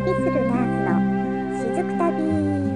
旅するナースのしずく旅。